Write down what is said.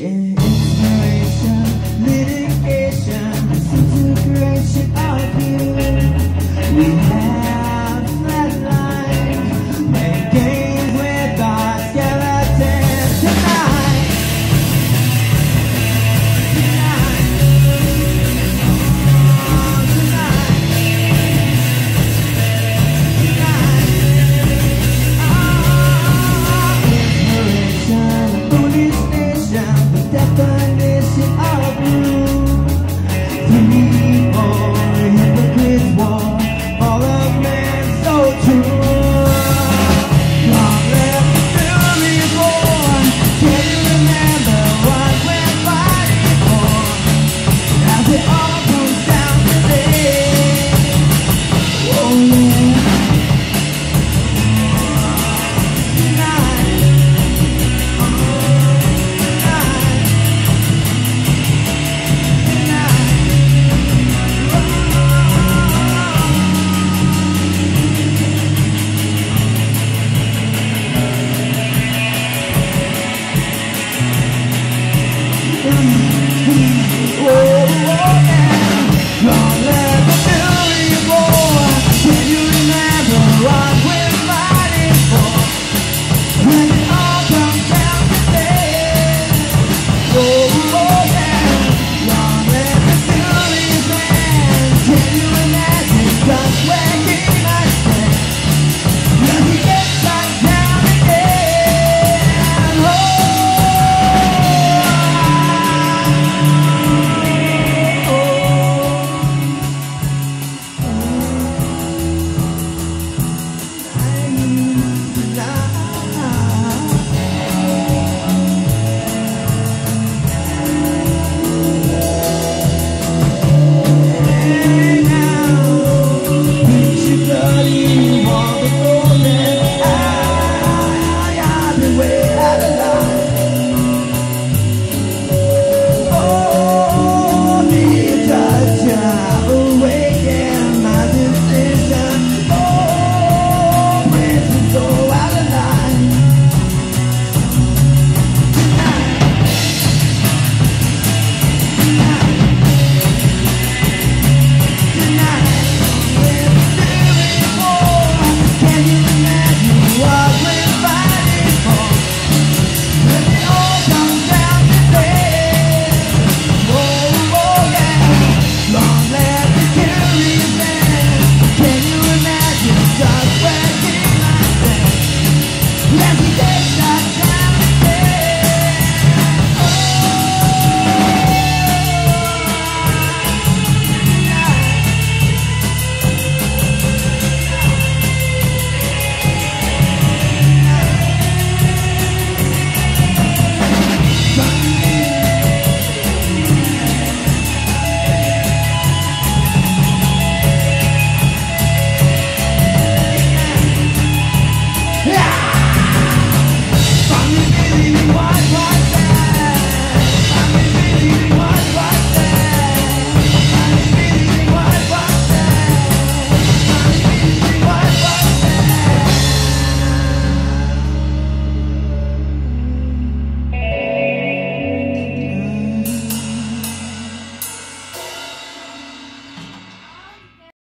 Inspiration, litigation, disintegration